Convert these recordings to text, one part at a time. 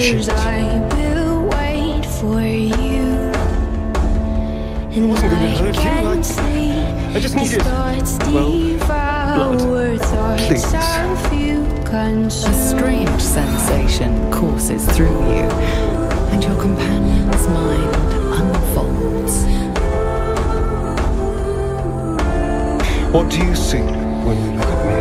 shit. I will wait for you. And gonna I you, can I- see I just these needed, thoughts well, devour blood. thoughts Please. of you A strange sensation courses through you, and your companion's mind unfolds. What do you see when you look at me?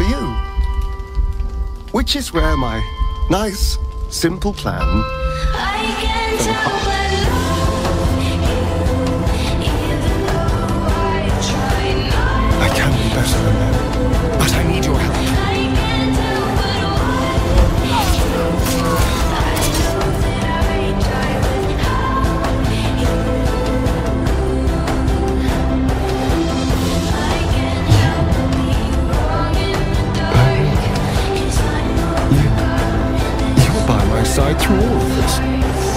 For you. Which is where my nice, simple plan You're by my side through all of this.